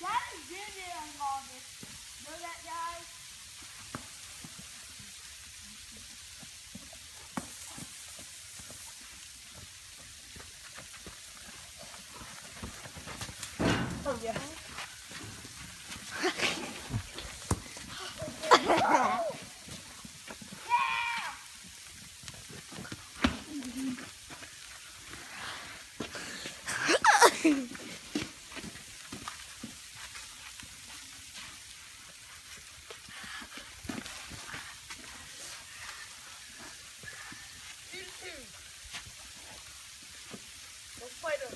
Daddy's videoing all this. Know that, guys? Oh, yeah. Two Quay được.